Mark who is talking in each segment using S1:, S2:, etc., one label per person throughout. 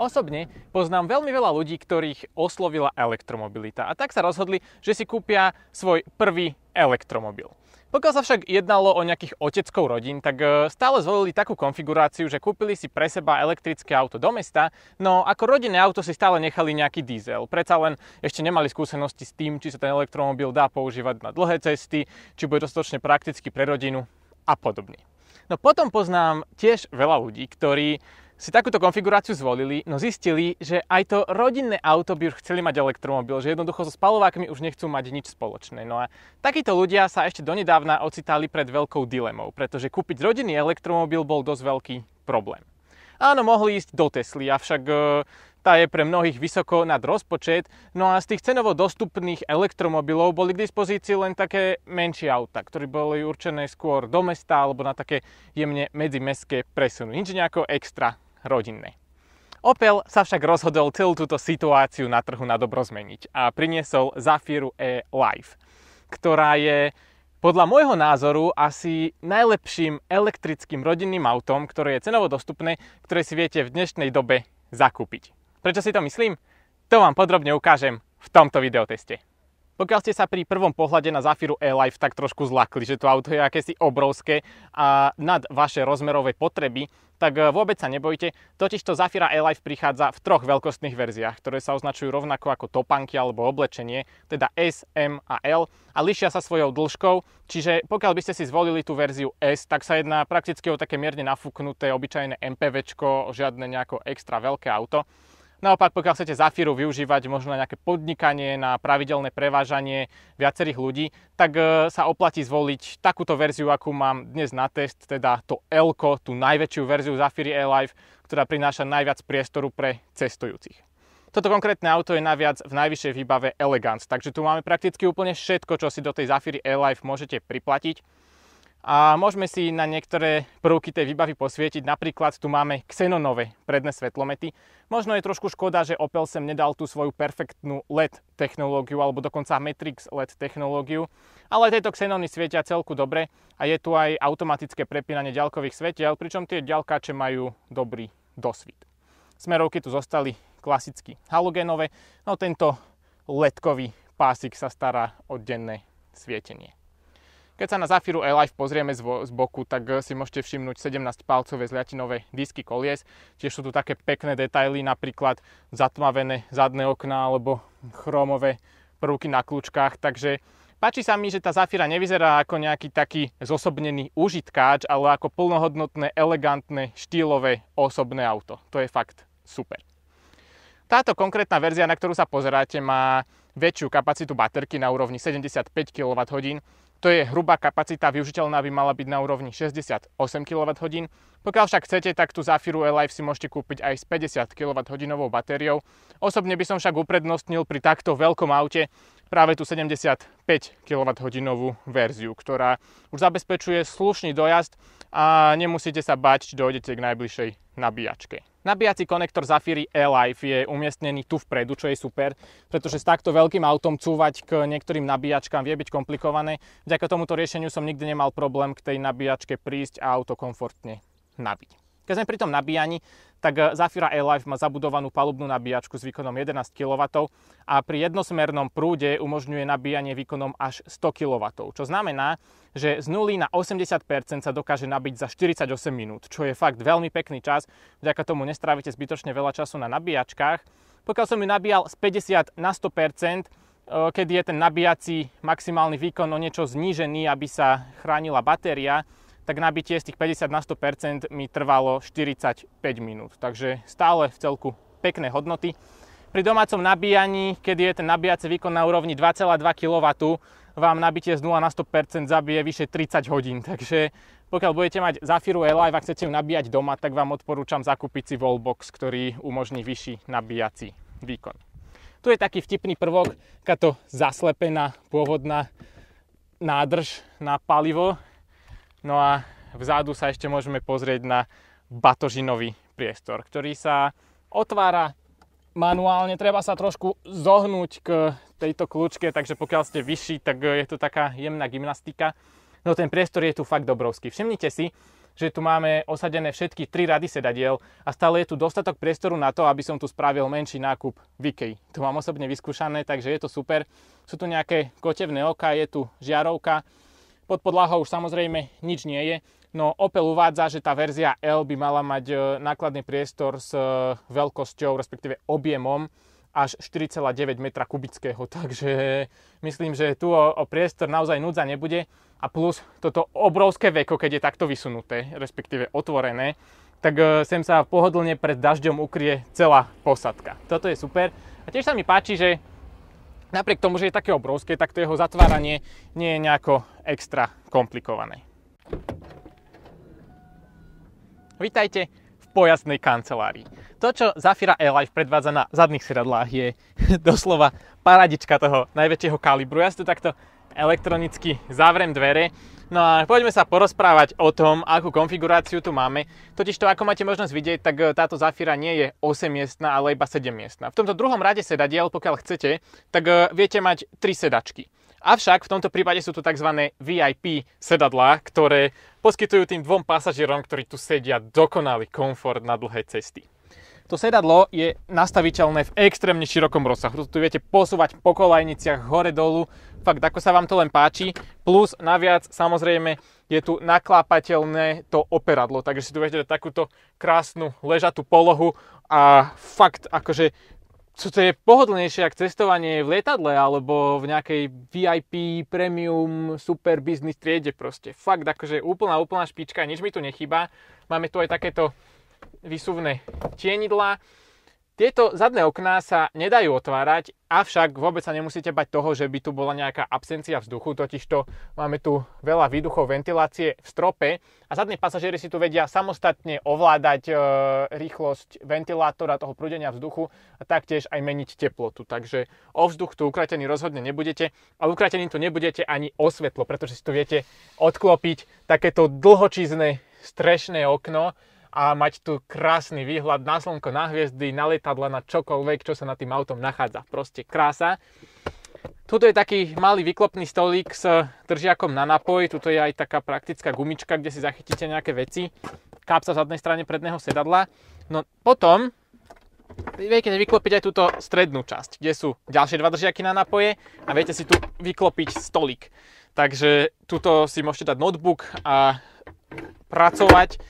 S1: Osobne poznám veľmi veľa ľudí, ktorých oslovila elektromobilita a tak sa rozhodli, že si kúpia svoj prvý elektromobil. Pokiaľ sa však jednalo o nejakých oteckov rodín, tak e, stále zvolili takú konfiguráciu, že kúpili si pre seba elektrické auto do mesta, no ako rodinné auto si stále nechali nejaký diesel. Predsa len ešte nemali skúsenosti s tým, či sa ten elektromobil dá používať na dlhé cesty, či bude dostatočne prakticky pre rodinu a podobne. No potom poznám tiež veľa ľudí, ktorí si takúto konfiguráciu zvolili, no zistili, že aj to rodinné auto by už chceli mať elektromobil, že jednoducho so spalovákmi už nechcú mať nič spoločné. No a takíto ľudia sa ešte donedávna ocitali pred veľkou dilemou, pretože kúpiť rodinný elektromobil bol dosť veľký problém. Áno, mohli ísť do Tesly, avšak e, tá je pre mnohých vysoko nad rozpočet, no a z tých cenovo dostupných elektromobilov boli k dispozícii len také menšie auta, ktoré boli určené skôr do mesta alebo na také jemne medzimestské presuny. Nič nejako extra rodinné. Opel sa však rozhodol celú túto situáciu na trhu na dobro zmeniť a priniesol Zafiru E-Life, ktorá je podľa môjho názoru asi najlepším elektrickým rodinným autom, ktoré je cenovo dostupné, ktoré si viete v dnešnej dobe zakúpiť. Prečo si to myslím? To vám podrobne ukážem v tomto videoteste. Pokiaľ ste sa pri prvom pohľade na Zafiru E-Life tak trošku zlakli, že to auto je akési obrovské a nad vaše rozmerové potreby, tak e, vôbec sa nebojte, totižto Zafira E-Life prichádza v troch veľkostných verziách, ktoré sa označujú rovnako ako topanky alebo oblečenie, teda S, M a L a lišia sa svojou dĺžkou, čiže pokiaľ by ste si zvolili tú verziu S, tak sa jedná prakticky o také mierne nafúknuté obyčajné MPVčko, žiadne nejako extra veľké auto. Naopak, pokiaľ chcete Zafiru využívať možno na nejaké podnikanie, na pravidelné prevážanie viacerých ľudí, tak e, sa oplatí zvoliť takúto verziu, akú mám dnes na test, teda to l tú najväčšiu verziu Zafiry E-Life, ktorá prináša najviac priestoru pre cestujúcich. Toto konkrétne auto je naviac v najvyššej výbave Elegance, takže tu máme prakticky úplne všetko, čo si do tej Zafiry E-Life môžete priplatiť a môžeme si na niektoré prvky tej výbavy posvietiť. Napríklad tu máme xenonové predné svetlomety. Možno je trošku škoda, že Opel sem nedal tú svoju perfektnú LED technológiu alebo dokonca Matrix LED technológiu, ale tieto xenony svietia celku dobre a je tu aj automatické prepínanie ďalkových svetiel, pričom tie ďalkáče majú dobrý dosvit. Smerovky tu zostali klasicky halogénové, no tento ledkový pásik sa stará o denné svietenie. Keď sa na Zafiru E-Life pozrieme z, boku, tak eh, si môžete všimnúť 17-palcové zliatinové disky kolies. Tiež sú tu také pekné detaily, napríklad zatmavené zadné okná alebo chromové prvky na kľúčkach. Takže páči sa mi, že tá Zafira nevyzerá ako nejaký taký zosobnený užitkáč, ale ako plnohodnotné, elegantné, štýlové osobné auto. To je fakt super. Táto konkrétna verzia, na ktorú sa pozeráte, má väčšiu kapacitu baterky na úrovni 75 kWh to je hrubá kapacita, využiteľná by mala byť na úrovni 68 kWh. Pokiaľ však chcete, tak tú Zafiru E-Life si môžete kúpiť aj s 50 kWh batériou. Osobne by som však uprednostnil pri takto veľkom aute práve tú 75 kWh verziu, ktorá už zabezpečuje slušný dojazd a nemusíte sa bať, či dojdete k najbližšej nabíjačke. Nabíjací konektor Zafiri E-Life je umiestnený tu vpredu, čo je super, pretože s takto veľkým autom cúvať k niektorým nabíjačkám vie byť komplikované. Vďaka tomuto riešeniu som nikdy nemal problém k tej nabíjačke prísť a auto komfortne nabiť. Keď sme pri tom nabíjaní, tak eh, Zafira E-Life má zabudovanú palubnú nabíjačku s výkonom 11 kW a pri jednosmernom prúde umožňuje nabíjanie výkonom až 100 kW, čo znamená, že z 0 na 80% sa dokáže nabiť za 48 minút, čo je fakt veľmi pekný čas, vďaka tomu nestrávite zbytočne veľa času na nabíjačkách. Pokiaľ som ju nabíjal z 50 na 100%, eh, kedy je ten nabíjací maximálny výkon o niečo znížený, aby sa chránila batéria, tak nabitie z tých 50 na 100% mi trvalo 45 minút. Takže stále v celku pekné hodnoty. Pri domácom nabíjaní, kedy je ten nabíjací výkon na úrovni 2,2 kW, vám nabitie z 0 na 100% zabije vyše 30 hodín. Takže pokiaľ budete mať Zafiru E-Live a chcete ju nabíjať doma, tak vám odporúčam zakúpiť si Wallbox, ktorý umožní vyšší nabíjací výkon. Tu je taký vtipný prvok, takáto zaslepená pôvodná nádrž na palivo, No a vzadu sa ešte môžeme pozrieť na batožinový priestor, ktorý sa otvára manuálne. Treba sa trošku zohnúť k tejto kľúčke, takže pokiaľ ste vyšší, tak je to taká jemná gymnastika. No ten priestor je tu fakt dobrovský. Všimnite si, že tu máme osadené všetky tri rady sedadiel a stále je tu dostatok priestoru na to, aby som tu spravil menší nákup v IKEA. Tu mám osobne vyskúšané, takže je to super. Sú tu nejaké kotevné oka, je tu žiarovka. Pod podlahou už samozrejme nič nie je, no Opel uvádza, že tá verzia L by mala mať e, nákladný priestor s e, veľkosťou, respektíve objemom až 4,9 metra kubického, takže myslím, že tu o, o priestor naozaj núdza nebude. A plus toto obrovské veko, keď je takto vysunuté, respektíve otvorené, tak e, sem sa pohodlne pred dažďom ukrie celá posadka. Toto je super. A tiež sa mi páči, že napriek tomu, že je také obrovské, tak to jeho zatváranie nie je nejako extra komplikované. Vítajte pojazdnej kancelárii. To, čo Zafira Airlife predvádza na zadných sedadlách, je doslova paradička toho najväčšieho kalibru. Ja si tu takto elektronicky zavrem dvere. No a poďme sa porozprávať o tom, akú konfiguráciu tu máme. Totiž to, ako máte možnosť vidieť, tak e, táto Zafira nie je 8-miestna, ale iba 7-miestna. V tomto druhom rade sedadiel, pokiaľ chcete, tak e, viete mať 3 sedačky. Avšak v tomto prípade sú tu tzv. VIP sedadlá, ktoré poskytujú tým dvom pasažierom, ktorí tu sedia, dokonalý komfort na dlhé cesty. To sedadlo je nastaviteľné v extrémne širokom rozsahu. Tu viete posúvať po kolajniciach hore dolu, fakt ako sa vám to len páči. Plus naviac samozrejme je tu naklápateľné to operadlo, takže si tu viete takúto krásnu ležatú polohu a fakt akože čo to je pohodlnejšie ako cestovanie v lietadle alebo v nejakej VIP, premium, super business triede proste. Fakt, akože úplná, úplná špička, nič mi tu nechýba. Máme tu aj takéto vysuvné tienidla, tieto zadné okná sa nedajú otvárať, avšak vôbec sa nemusíte bať toho, že by tu bola nejaká absencia vzduchu, totižto máme tu veľa výduchov ventilácie v strope a zadní pasažieri si tu vedia samostatne ovládať e, rýchlosť ventilátora, toho prúdenia vzduchu a taktiež aj meniť teplotu. Takže o vzduch tu ukratený rozhodne nebudete a ukratený tu nebudete ani o svetlo, pretože si tu viete odklopiť takéto dlhočízne strešné okno, a mať tu krásny výhľad na slnko, na hviezdy, na lietadla, na čokoľvek, čo sa na tým autom nachádza. Proste krása. Tuto je taký malý vyklopný stolík s držiakom na napoj. Tuto je aj taká praktická gumička, kde si zachytíte nejaké veci. Kápsa v zadnej strane predného sedadla. No potom viete vyklopiť aj túto strednú časť, kde sú ďalšie dva držiaky na napoje a viete si tu vyklopiť stolík. Takže tuto si môžete dať notebook a pracovať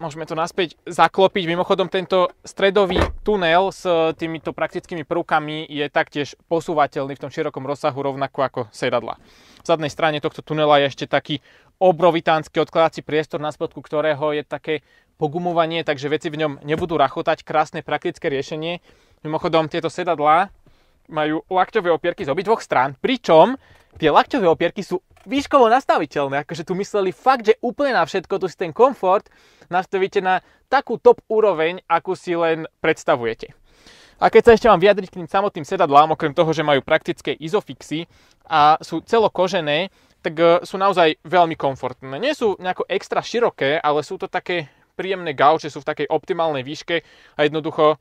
S1: Môžeme to naspäť zaklopiť. Mimochodom, tento stredový tunel s týmito praktickými prvkami je taktiež posúvateľný v tom širokom rozsahu rovnako ako sedadla. V zadnej strane tohto tunela je ešte taký obrovitánsky odkladací priestor, na spodku ktorého je také pogumovanie, takže veci v ňom nebudú rachotať. Krásne praktické riešenie. Mimochodom, tieto sedadlá majú lakťové opierky z obidvoch strán, pričom tie lakťové opierky sú výškovo nastaviteľné. Akože tu mysleli fakt, že úplne na všetko, tu si ten komfort nastavíte na takú top úroveň, akú si len predstavujete. A keď sa ešte mám vyjadriť k tým samotným sedadlám, okrem toho, že majú praktické izofixy a sú celokožené, tak e, sú naozaj veľmi komfortné. Nie sú nejako extra široké, ale sú to také príjemné gauče, sú v takej optimálnej výške a jednoducho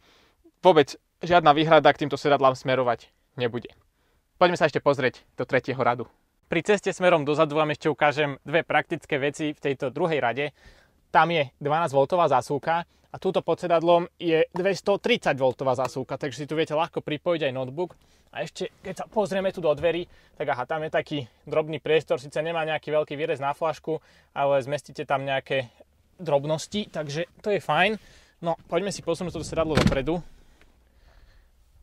S1: vôbec žiadna výhrada k týmto sedadlám smerovať nebude. Poďme sa ešte pozrieť do tretieho radu. Pri ceste smerom dozadu vám ešte ukážem dve praktické veci v tejto druhej rade tam je 12V zásuvka a túto pod sedadlom je 230V zásuvka, takže si tu viete ľahko pripojiť aj notebook. A ešte, keď sa pozrieme tu do dverí, tak aha, tam je taký drobný priestor, síce nemá nejaký veľký výrez na flašku, ale zmestíte tam nejaké drobnosti, takže to je fajn. No, poďme si posunúť toto sedadlo dopredu.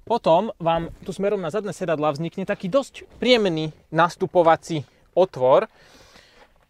S1: Potom vám tu smerom na zadné sedadla vznikne taký dosť príjemný nastupovací otvor.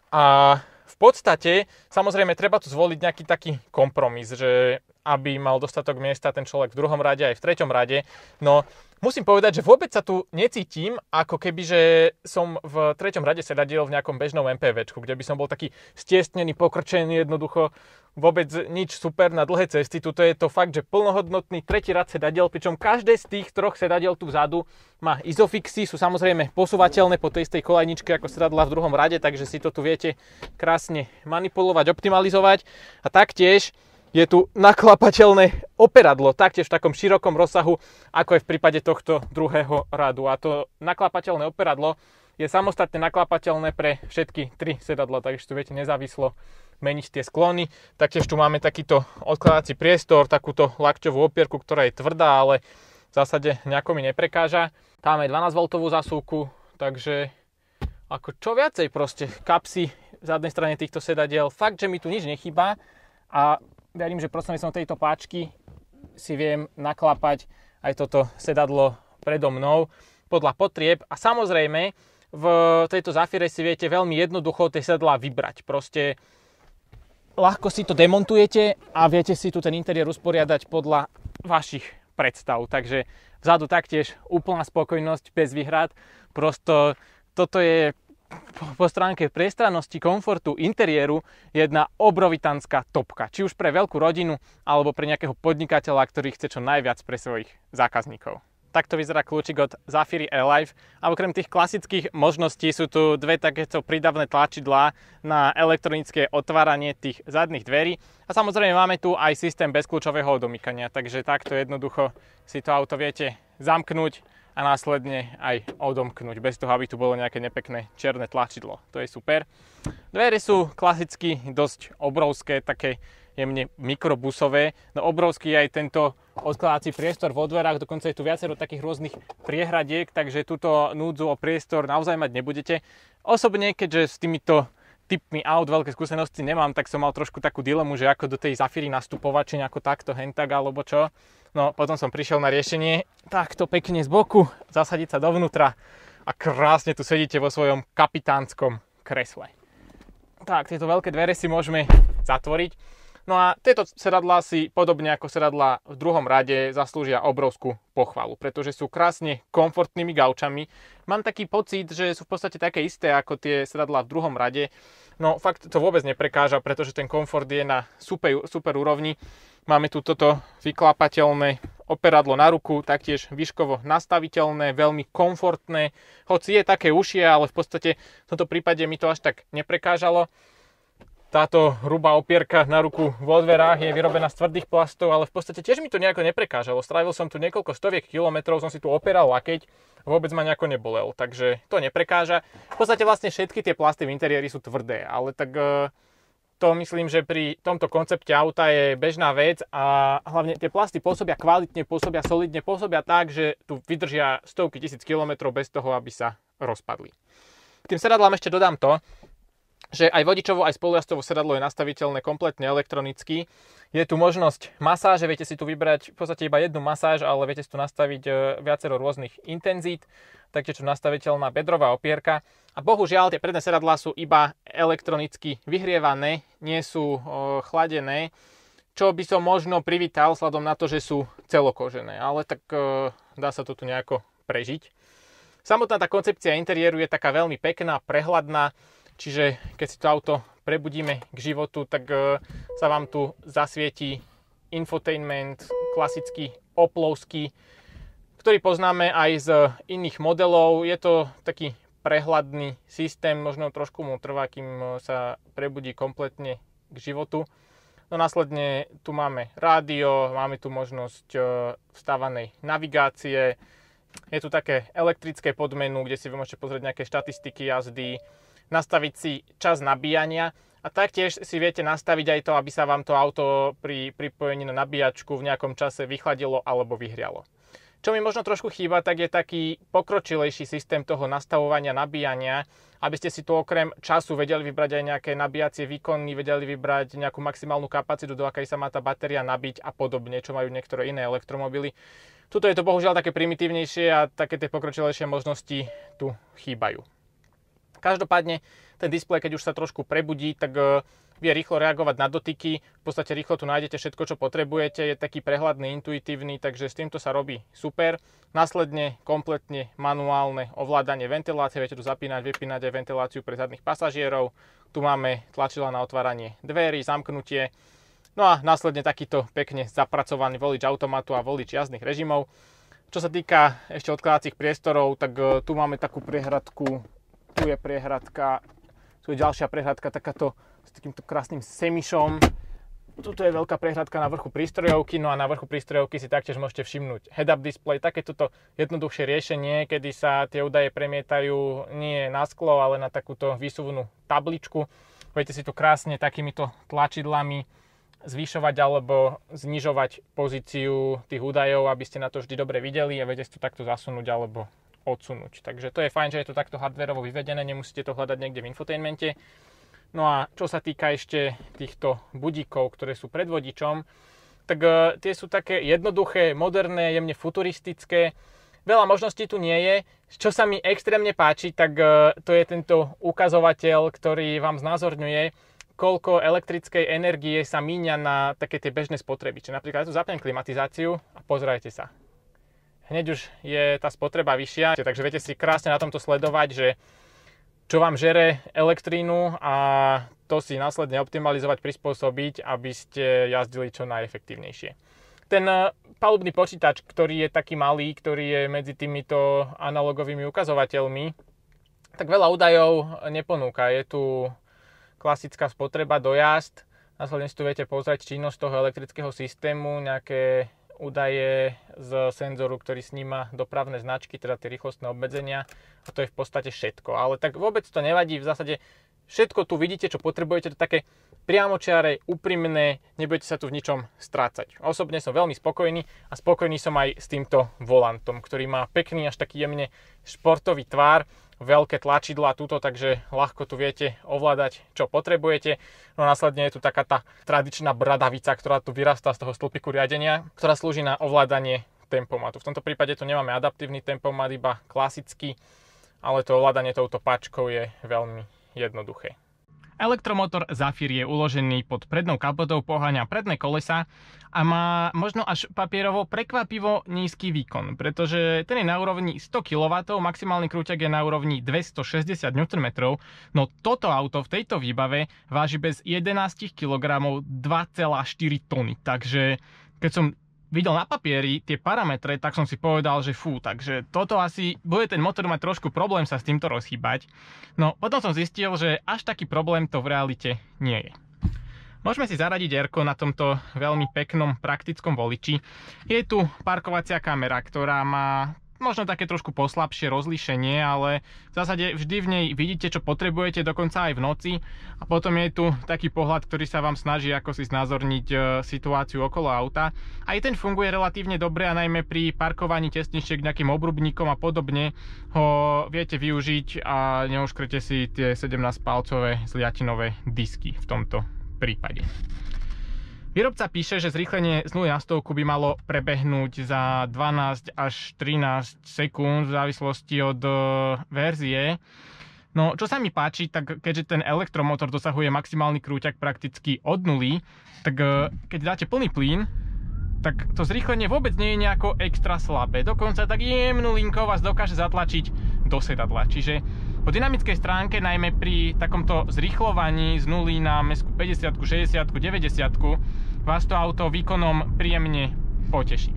S1: A v podstate, samozrejme, treba tu zvoliť nejaký taký kompromis, že aby mal dostatok miesta ten človek v druhom rade aj v treťom rade. No, musím povedať, že vôbec sa tu necítim, ako keby, že som v treťom rade sedadiel v nejakom bežnom MPVčku, kde by som bol taký stiestnený, pokrčený, jednoducho vôbec nič super na dlhé cesty. Tuto je to fakt, že plnohodnotný tretí rad sedadiel, pričom každé z tých troch sedadiel tu vzadu má izofixy, sú samozrejme posúvateľné po tej istej kolajničke ako sedadla v druhom rade, takže si to tu viete krásne manipulovať, optimalizovať. A taktiež je tu naklapateľné operadlo, taktiež v takom širokom rozsahu, ako je v prípade tohto druhého radu. A to naklapateľné operadlo je samostatne naklapateľné pre všetky tri sedadla, takže tu viete nezávislo meniť tie sklony. Taktiež tu máme takýto odkladací priestor, takúto lakťovú opierku, ktorá je tvrdá, ale v zásade nejako mi neprekáža. Tam máme 12V zasúku, takže ako čo viacej proste kapsy v zadnej strane týchto sedadiel. Fakt, že mi tu nič nechýba a verím, že prostredníctvom tejto páčky si viem naklapať aj toto sedadlo predo mnou podľa potrieb a samozrejme v tejto Zafire si viete veľmi jednoducho tie sedlá vybrať. Proste ľahko si to demontujete a viete si tu ten interiér usporiadať podľa vašich predstav. Takže vzadu taktiež úplná spokojnosť bez výhrad. Prosto toto je po stránke priestrannosti, komfortu, interiéru jedna obrovitánska topka. Či už pre veľkú rodinu, alebo pre nejakého podnikateľa, ktorý chce čo najviac pre svojich zákazníkov. Takto vyzerá kľúčik od Zafiri Alive. A okrem tých klasických možností sú tu dve takéto prídavné tlačidlá na elektronické otváranie tých zadných dverí. A samozrejme máme tu aj systém bezkľúčového odomykania, takže takto jednoducho si to auto viete zamknúť a následne aj odomknúť, bez toho, aby tu bolo nejaké nepekné čierne tlačidlo. To je super. Dvere sú klasicky dosť obrovské, také jemne mikrobusové. No obrovský je aj tento odkladací priestor vo dverách, dokonca je tu viacero takých rôznych priehradiek, takže túto núdzu o priestor naozaj mať nebudete. Osobne, keďže s týmito typmi aut veľké skúsenosti nemám, tak som mal trošku takú dilemu, že ako do tej Zafiry nastupovať, či nejako takto, hentak alebo čo. No potom som prišiel na riešenie takto pekne z boku, zasadiť sa dovnútra a krásne tu sedíte vo svojom kapitánskom kresle. Tak, tieto veľké dvere si môžeme zatvoriť. No a tieto sedadlá si podobne ako sedadlá v druhom rade zaslúžia obrovskú pochvalu, pretože sú krásne komfortnými gaučami. Mám taký pocit, že sú v podstate také isté ako tie sedadlá v druhom rade. No fakt to vôbec neprekáža, pretože ten komfort je na super, super úrovni. Máme tu toto vyklapateľné operadlo na ruku, taktiež výškovo nastaviteľné, veľmi komfortné. Hoci je také ušie, ale v podstate v tomto prípade mi to až tak neprekážalo. Táto hrubá opierka na ruku vo dverách je vyrobená z tvrdých plastov, ale v podstate tiež mi to nejako neprekážalo. Strávil som tu niekoľko stoviek kilometrov, som si tu opieral lakeť, vôbec ma nejako nebolel, takže to neprekáža. V podstate vlastne všetky tie plasty v interiéri sú tvrdé, ale tak e, to myslím, že pri tomto koncepte auta je bežná vec a hlavne tie plasty pôsobia kvalitne, pôsobia solidne, pôsobia tak, že tu vydržia stovky tisíc kilometrov bez toho, aby sa rozpadli. K tým sedadlám ešte dodám to, že aj vodičovo, aj spolujazdovo sedadlo je nastaviteľné kompletne elektronicky. Je tu možnosť masáže, viete si tu vybrať v podstate iba jednu masáž, ale viete si tu nastaviť e, viacero rôznych intenzít, taktiež tu nastaviteľná bedrová opierka. A bohužiaľ tie predné sedadlá sú iba elektronicky vyhrievané, nie sú o, chladené, čo by som možno privítal sladom na to, že sú celokožené, ale tak e, dá sa to tu nejako prežiť. Samotná tá koncepcia interiéru je taká veľmi pekná, prehľadná, Čiže keď si to auto prebudíme k životu, tak e, sa vám tu zasvietí infotainment, klasický oplovský, ktorý poznáme aj z iných modelov. Je to taký prehľadný systém, možno trošku mu trvá, kým e, sa prebudí kompletne k životu. No následne tu máme rádio, máme tu možnosť e, vstávanej navigácie, je tu také elektrické podmenu, kde si vy môžete pozrieť nejaké štatistiky jazdy, nastaviť si čas nabíjania a taktiež si viete nastaviť aj to, aby sa vám to auto pri pripojení na nabíjačku v nejakom čase vychladilo alebo vyhrialo. Čo mi možno trošku chýba, tak je taký pokročilejší systém toho nastavovania nabíjania, aby ste si tu okrem času vedeli vybrať aj nejaké nabíjacie výkony, vedeli vybrať nejakú maximálnu kapacitu, do akej sa má tá batéria nabiť a podobne, čo majú niektoré iné elektromobily. Tuto je to bohužiaľ také primitívnejšie a také tie pokročilejšie možnosti tu chýbajú. Každopádne ten displej, keď už sa trošku prebudí, tak e, vie rýchlo reagovať na dotyky, v podstate rýchlo tu nájdete všetko, čo potrebujete, je taký prehľadný, intuitívny, takže s týmto sa robí super. Následne kompletne manuálne ovládanie ventilácie, viete tu zapínať, vypínať aj ventiláciu pre zadných pasažierov. Tu máme tlačidla na otváranie dverí, zamknutie, no a následne takýto pekne zapracovaný volič automatu a volič jazdných režimov. Čo sa týka ešte odkladacích priestorov, tak e, tu máme takú priehradku tu je priehradka, tu je ďalšia priehradka takáto s takýmto krásnym semišom. tuto je veľká prehľadka na vrchu prístrojovky, no a na vrchu prístrojovky si taktiež môžete všimnúť head-up display, také toto jednoduchšie riešenie, kedy sa tie údaje premietajú nie na sklo, ale na takúto výsuvnú tabličku. Budete si tu krásne takýmito tlačidlami zvyšovať alebo znižovať pozíciu tých údajov, aby ste na to vždy dobre videli a viete si to takto zasunúť alebo odsunúť. Takže to je fajn, že je to takto hardwareovo vyvedené, nemusíte to hľadať niekde v infotainmente. No a čo sa týka ešte týchto budíkov, ktoré sú pred vodičom, tak uh, tie sú také jednoduché, moderné, jemne futuristické. Veľa možností tu nie je. Čo sa mi extrémne páči, tak uh, to je tento ukazovateľ, ktorý vám znázorňuje, koľko elektrickej energie sa míňa na také tie bežné spotreby. Čiže napríklad ja tu zapnem klimatizáciu a pozrajte sa. Hneď už je tá spotreba vyššia, takže viete si krásne na tomto sledovať, že čo vám žere elektrínu a to si následne optimalizovať, prispôsobiť, aby ste jazdili čo najefektívnejšie. Ten eh, palubný počítač, ktorý je taký malý, ktorý je medzi týmito analogovými ukazovateľmi, tak veľa údajov neponúka. Je tu klasická spotreba, dojazd, následne si tu viete pozrieť činnosť toho elektrického systému, nejaké údaje z senzoru, ktorý sníma dopravné značky, teda tie rýchlostné obmedzenia a to je v podstate všetko. Ale tak vôbec to nevadí, v zásade všetko tu vidíte, čo potrebujete, to také priamočiare, úprimné, nebudete sa tu v ničom strácať. Osobne som veľmi spokojný a spokojný som aj s týmto volantom, ktorý má pekný až taký jemne športový tvár veľké tlačidla tuto, takže ľahko tu viete ovládať, čo potrebujete. No následne je tu taká tá tradičná bradavica, ktorá tu vyrastá z toho stĺpiku riadenia, ktorá slúži na ovládanie tempomatu. V tomto prípade tu nemáme adaptívny tempomat, iba klasický, ale to ovládanie touto páčkou je veľmi jednoduché. Elektromotor Zafir je uložený pod prednou kapotou, poháňa predné kolesa a má možno až papierovo prekvapivo nízky výkon, pretože ten je na úrovni 100 kW, maximálny krúťak je na úrovni 260 Nm, no toto auto v tejto výbave váži bez 11 kg 2,4 tony, takže keď som videl na papieri tie parametre, tak som si povedal, že fú, takže toto asi bude ten motor mať trošku problém sa s týmto rozchýbať. No potom som zistil, že až taký problém to v realite nie je. Môžeme si zaradiť Erko na tomto veľmi peknom praktickom voliči. Je tu parkovacia kamera, ktorá má možno také trošku poslabšie rozlíšenie, ale v zásade vždy v nej vidíte, čo potrebujete, dokonca aj v noci. A potom je tu taký pohľad, ktorý sa vám snaží ako si znázorniť e, situáciu okolo auta. Aj ten funguje relatívne dobre a najmä pri parkovaní tesnejšie k nejakým obrubníkom a podobne ho viete využiť a neuškrete si tie 17-palcové zliatinové disky v tomto prípade. Výrobca píše, že zrýchlenie z 0 na 100 by malo prebehnúť za 12 až 13 sekúnd v závislosti od e, verzie. No, čo sa mi páči, tak keďže ten elektromotor dosahuje maximálny krúťak prakticky od nuly, tak e, keď dáte plný plyn, tak to zrýchlenie vôbec nie je nejako extra slabé. Dokonca tak jemnú linkou vás dokáže zatlačiť do sedadla. Čiže po dynamickej stránke, najmä pri takomto zrýchlovaní z 0 na mesku 50, 60, 90, vás to auto výkonom príjemne poteší.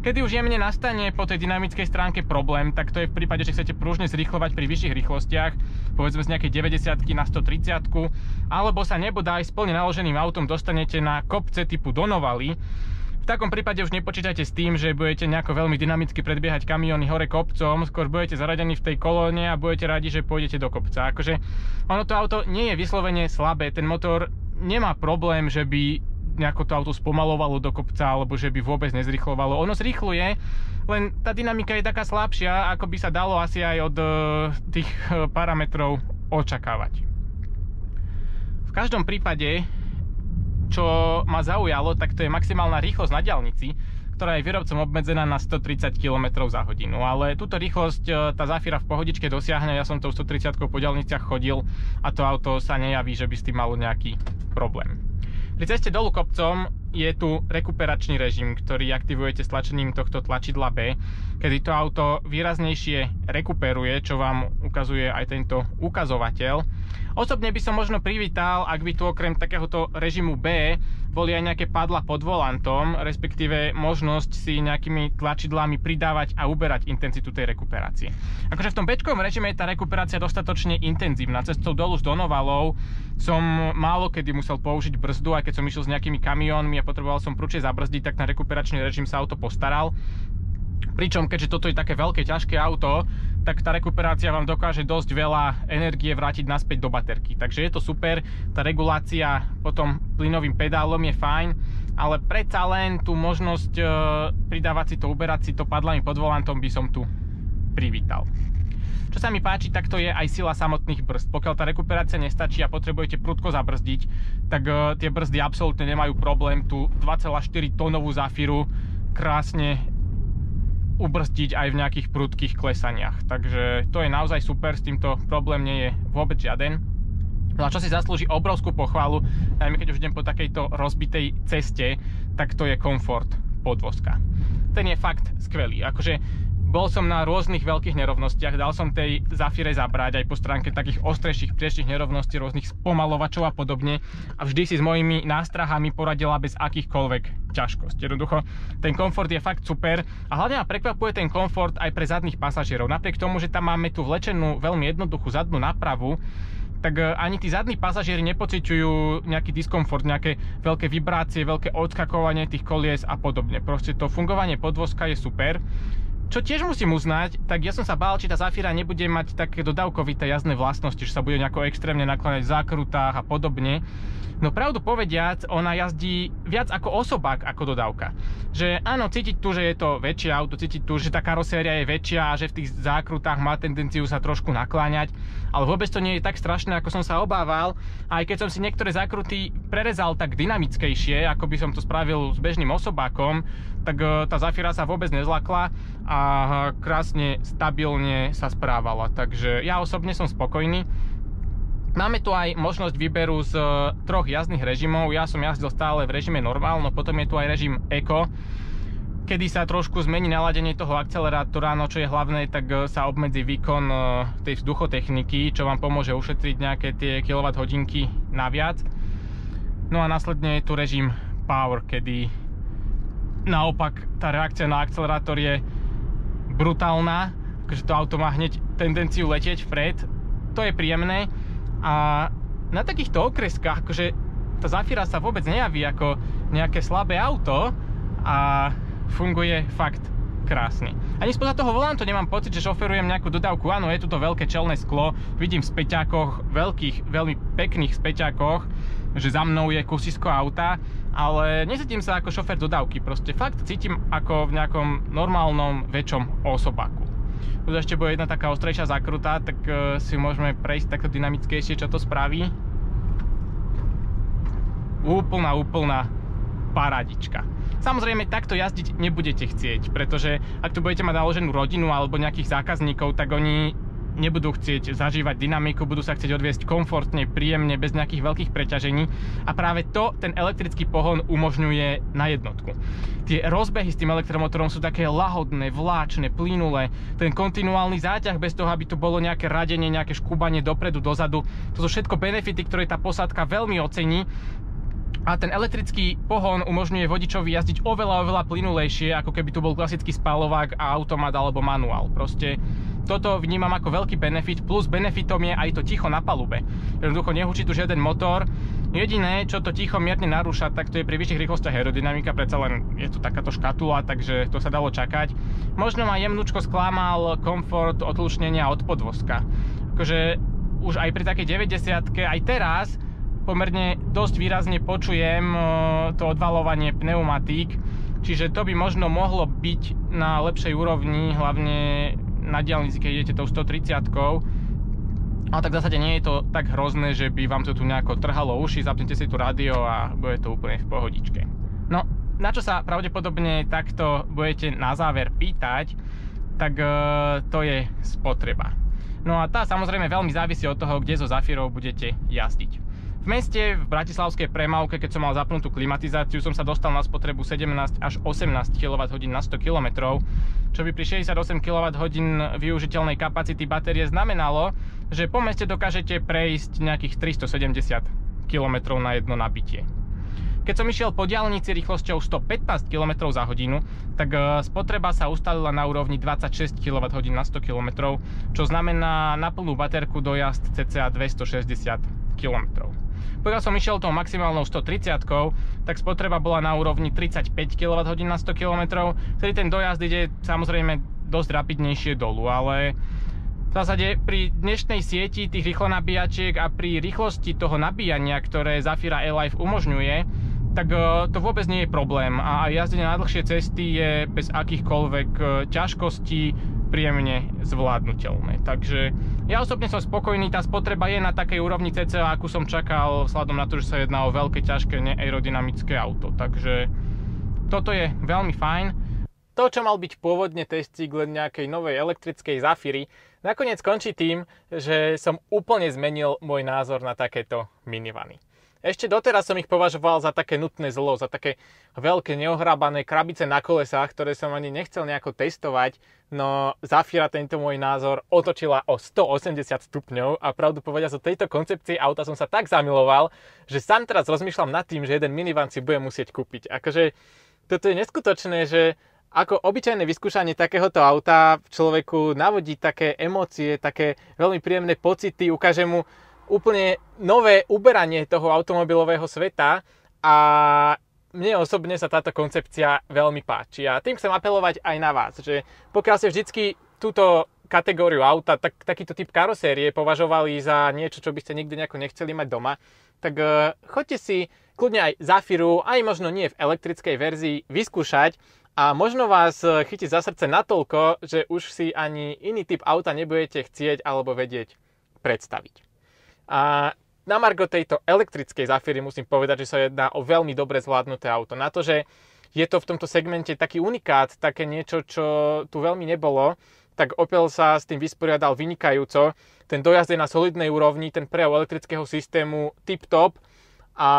S1: Kedy už jemne nastane po tej dynamickej stránke problém, tak to je v prípade, že chcete pružne zrýchlovať pri vyšších rýchlostiach, povedzme z nejakej 90 na 130, alebo sa nebodaj s plne naloženým autom dostanete na kopce typu Donovaly, v takom prípade už nepočítajte s tým, že budete nejako veľmi dynamicky predbiehať kamiony hore kopcom, skôr budete zaradení v tej kolóne a budete radi, že pôjdete do kopca. Akože ono to auto nie je vyslovene slabé, ten motor nemá problém, že by nejako to auto spomalovalo do kopca alebo že by vôbec nezrychlovalo. Ono zrýchluje, len tá dynamika je taká slabšia, ako by sa dalo asi aj od eh, tých eh, parametrov očakávať. V každom prípade čo ma zaujalo, tak to je maximálna rýchlosť na diálnici, ktorá je výrobcom obmedzená na 130 km za hodinu. Ale túto rýchlosť e, tá Zafira v pohodičke dosiahne, ja som tou 130 po diálniciach chodil a to auto sa nejaví, že by s tým malo nejaký problém. Pri ceste dolu kopcom je tu rekuperačný režim, ktorý aktivujete stlačením tohto tlačidla B, kedy to auto výraznejšie rekuperuje, čo vám ukazuje aj tento ukazovateľ. Osobne by som možno privítal, ak by tu okrem takéhoto režimu B boli aj nejaké padla pod volantom, respektíve možnosť si nejakými tlačidlami pridávať a uberať intenzitu tej rekuperácie. Akože v tom bečkovom režime je tá rekuperácia dostatočne intenzívna. Cestou dolu z Donovalov som málo kedy musel použiť brzdu, aj keď som išiel s nejakými kamiónmi a potreboval som prúčie zabrzdiť, tak na rekuperačný režim sa auto postaral. Pričom, keďže toto je také veľké, ťažké auto, tak tá rekuperácia vám dokáže dosť veľa energie vrátiť naspäť do baterky. Takže je to super, tá regulácia potom plynovým pedálom je fajn, ale predsa len tú možnosť e, pridávať si to, uberať si to padlami pod volantom by som tu privítal. Čo sa mi páči, tak to je aj sila samotných brzd. Pokiaľ tá rekuperácia nestačí a potrebujete prudko zabrzdiť, tak uh, tie brzdy absolútne nemajú problém. Tu 2,4 tónovú Zafiru krásne ubrzdiť aj v nejakých prudkých klesaniach. Takže to je naozaj super, s týmto problém nie je vôbec žiaden. No a čo si zaslúži obrovskú pochvalu, najmä keď už idem po takejto rozbitej ceste, tak to je komfort podvozka. Ten je fakt skvelý. Akože bol som na rôznych veľkých nerovnostiach, dal som tej Zafire zabrať aj po stránke takých ostrejších priečných nerovností, rôznych spomalovačov a podobne a vždy si s mojimi nástrahami poradila bez akýchkoľvek ťažkostí. Jednoducho, ten komfort je fakt super a hlavne ma prekvapuje ten komfort aj pre zadných pasažierov. Napriek tomu, že tam máme tú vlečenú, veľmi jednoduchú zadnú napravu, tak e, ani tí zadní pasažieri nepociťujú nejaký diskomfort, nejaké veľké vibrácie, veľké odskakovanie tých kolies a podobne. Proste to fungovanie podvozka je super. Čo tiež musím uznať, tak ja som sa bál, či tá Zafira nebude mať také dodávkovité jazdné vlastnosti, že sa bude nejako extrémne nakláňať v zákrutách a podobne. No pravdu povediac, ona jazdí viac ako osobák ako dodávka. Že áno, cítiť tu, že je to väčšie auto, cítiť tu, že tá karoséria je väčšia a že v tých zákrutách má tendenciu sa trošku nakláňať, ale vôbec to nie je tak strašné, ako som sa obával. Aj keď som si niektoré zákruty prerezal tak dynamickejšie, ako by som to spravil s bežným osobákom, tak e, tá Zafira sa vôbec nezlakla a krásne, stabilne sa správala. Takže ja osobne som spokojný. Máme tu aj možnosť výberu z e, troch jazdných režimov. Ja som jazdil stále v režime normál, no potom je tu aj režim Eco, kedy sa trošku zmení naladenie toho akcelerátora, no čo je hlavné, tak e, sa obmedzí výkon e, tej vzduchotechniky, čo vám pomôže ušetriť nejaké tie kWh naviac. No a následne je tu režim Power, kedy naopak tá reakcia na akcelerátor je brutálna, takže to auto má hneď tendenciu letieť vpred. To je príjemné a na takýchto okreskách, akože tá Zafira sa vôbec nejaví ako nejaké slabé auto a funguje fakt krásne. Ani spoza toho volantu nemám pocit, že šoferujem nejakú dodávku. Áno, je tu to veľké čelné sklo, vidím v späťákoch, veľkých, veľmi pekných späťákoch, že za mnou je kusisko auta, ale necítim sa ako šofer dodávky, proste fakt cítim ako v nejakom normálnom väčšom osobaku tu ešte bude jedna taká ostrejšia zakruta, tak uh, si môžeme prejsť takto dynamickejšie, čo to spraví. Úplná, úplná paradička. Samozrejme, takto jazdiť nebudete chcieť, pretože ak tu budete mať naloženú rodinu alebo nejakých zákazníkov, tak oni nebudú chcieť zažívať dynamiku, budú sa chcieť odviesť komfortne, príjemne, bez nejakých veľkých preťažení. A práve to ten elektrický pohon umožňuje na jednotku. Tie rozbehy s tým elektromotorom sú také lahodné, vláčne, plynulé, ten kontinuálny záťah bez toho, aby tu bolo nejaké radenie, nejaké škúbanie dopredu, dozadu, to sú všetko benefity, ktoré tá posádka veľmi ocení a ten elektrický pohon umožňuje vodičovi jazdiť oveľa, oveľa plynulejšie, ako keby tu bol klasický spalovák a automat alebo manuál. Proste toto vnímam ako veľký benefit, plus benefitom je aj to ticho na palube. Jednoducho nehučí tu žiaden motor. Jediné, čo to ticho mierne narúša, tak to je pri vyšších rýchlostiach aerodynamika, predsa len je tu takáto škatula, takže to sa dalo čakať. Možno ma jemnúčko sklamal komfort odlučnenia od podvozka. Akože už aj pri takej 90 aj teraz pomerne dosť výrazne počujem to odvalovanie pneumatík, čiže to by možno mohlo byť na lepšej úrovni, hlavne na diálnici, keď idete tou 130 ale tak v zásade nie je to tak hrozné, že by vám to tu nejako trhalo uši, zapnete si tu rádio a bude to úplne v pohodičke. No, na čo sa pravdepodobne takto budete na záver pýtať, tak e, to je spotreba. No a tá samozrejme veľmi závisí od toho, kde zo Zafirou budete jazdiť. V meste, v Bratislavskej premávke, keď som mal zapnutú klimatizáciu, som sa dostal na spotrebu 17 až 18 kWh na 100 km, čo by pri 68 kWh využiteľnej kapacity batérie znamenalo, že po meste dokážete prejsť nejakých 370 km na jedno nabitie. Keď som išiel po diálnici rýchlosťou 115 km za hodinu, tak e, spotreba sa ustalila na úrovni 26 kWh na 100 km, čo znamená na plnú baterku dojazd cca 260 km. Pokiaľ som išiel tou maximálnou 130 tak spotreba bola na úrovni 35 kWh na 100 km, ktorý ten dojazd ide samozrejme dosť rapidnejšie dolu, ale v zásade pri dnešnej sieti tých rýchlo a pri rýchlosti toho nabíjania, ktoré Zafira e-Life umožňuje, tak e, to vôbec nie je problém. A jazdenie na dlhšie cesty je bez akýchkoľvek e, ťažkostí príjemne zvládnutelné. Takže ja osobne som spokojný, tá spotreba je na takej úrovni cca, akú som čakal vzhľadom na to, že sa jedná o veľké, ťažké, neaerodynamické auto. Takže toto je veľmi fajn. To, čo mal byť pôvodne testík len nejakej novej elektrickej Zafiry, nakoniec končí tým, že som úplne zmenil môj názor na takéto minivany. Ešte doteraz som ich považoval za také nutné zlo, za také veľké neohrabané krabice na kolesách, ktoré som ani nechcel nejako testovať, no Zafira tento môj názor otočila o 180 stupňov a pravdu povedia, zo tejto koncepcie auta som sa tak zamiloval, že sám teraz rozmýšľam nad tým, že jeden minivan si budem musieť kúpiť. Akože toto je neskutočné, že ako obyčajné vyskúšanie takéhoto auta v človeku navodí také emócie, také veľmi príjemné pocity, ukáže mu úplne nové uberanie toho automobilového sveta a mne osobne sa táto koncepcia veľmi páči a tým chcem apelovať aj na vás, že pokiaľ ste vždycky túto kategóriu auta, tak, takýto typ karosérie považovali za niečo, čo by ste nikdy nejako nechceli mať doma, tak uh, choďte si kľudne aj Zafiru, aj možno nie v elektrickej verzii, vyskúšať a možno vás e, chytí za srdce natoľko, že už si ani iný typ auta nebudete chcieť alebo vedieť predstaviť. A na margo tejto elektrickej Zafiry musím povedať, že sa jedná o veľmi dobre zvládnuté auto. Na to, že je to v tomto segmente taký unikát, také niečo, čo tu veľmi nebolo, tak Opel sa s tým vysporiadal vynikajúco. Ten dojazd je na solidnej úrovni, ten prejav elektrického systému tip-top a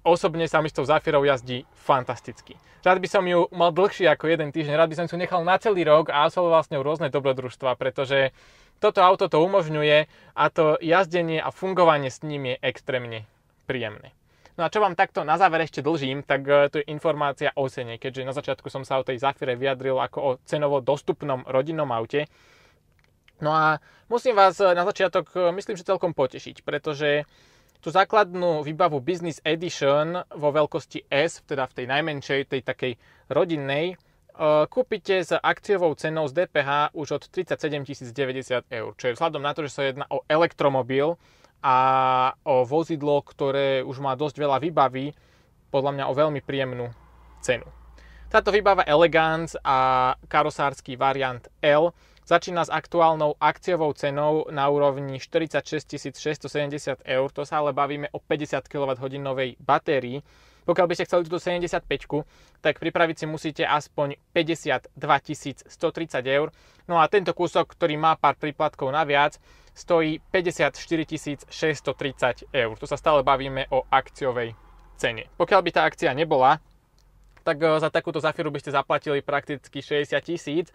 S1: osobne sa mi s tou Zafirou jazdí fantasticky. Rád by som ju mal dlhšie ako jeden týždeň, rád by som ju nechal na celý rok a absolvoval s ňou rôzne dobrodružstva, pretože toto auto to umožňuje a to jazdenie a fungovanie s ním je extrémne príjemné. No a čo vám takto na záver ešte dlžím, tak e, to je informácia o cene, keďže na začiatku som sa o tej Zafire vyjadril ako o cenovo dostupnom rodinnom aute. No a musím vás e, na začiatok, e, myslím, že celkom potešiť, pretože tú základnú výbavu Business Edition vo veľkosti S, teda v tej najmenšej, tej takej rodinnej, kúpite s akciovou cenou z DPH už od 37 090 eur, čo je vzhľadom na to, že sa jedná o elektromobil a o vozidlo, ktoré už má dosť veľa výbavy, podľa mňa o veľmi príjemnú cenu. Táto výbava Elegance a karosársky variant L Začína s aktuálnou akciovou cenou na úrovni 46 670 eur, to sa ale bavíme o 50 kWh batérii. Pokiaľ by ste chceli túto 75, tak pripraviť si musíte aspoň 52 130 eur. No a tento kúsok, ktorý má pár príplatkov naviac, stojí 54 630 eur. To sa stále bavíme o akciovej cene. Pokiaľ by tá akcia nebola, tak eh, za takúto Zafiru by ste zaplatili prakticky 60 tisíc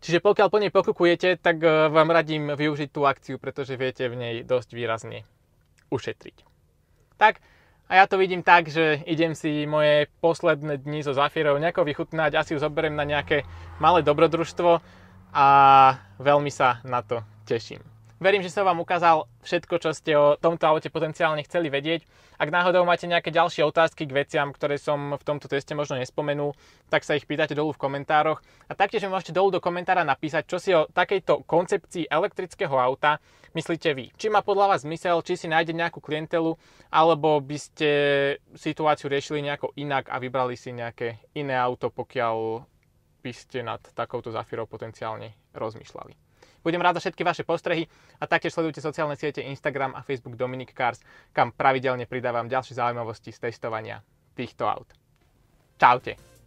S1: Čiže pokiaľ po nej pokukujete, tak e, vám radím využiť tú akciu, pretože viete v nej dosť výrazne ušetriť. Tak, a ja to vidím tak, že idem si moje posledné dni so Zafirou nejako vychutnať, asi ju zoberiem na nejaké malé dobrodružstvo a veľmi sa na to teším. Verím, že som vám ukázal všetko, čo ste o tomto aute potenciálne chceli vedieť. Ak náhodou máte nejaké ďalšie otázky k veciam, ktoré som v tomto teste možno nespomenul, tak sa ich pýtate dolu v komentároch. A taktiež môžete dolu do komentára napísať, čo si o takejto koncepcii elektrického auta myslíte vy. Či má podľa vás zmysel, či si nájde nejakú klientelu, alebo by ste situáciu riešili nejako inak a vybrali si nejaké iné auto, pokiaľ by ste nad takouto Zafirou potenciálne rozmýšľali. Budem rád za všetky vaše postrehy a taktiež sledujte sociálne siete Instagram a Facebook Dominic Cars, kam pravidelne pridávam ďalšie zaujímavosti z testovania týchto aut. Čaute.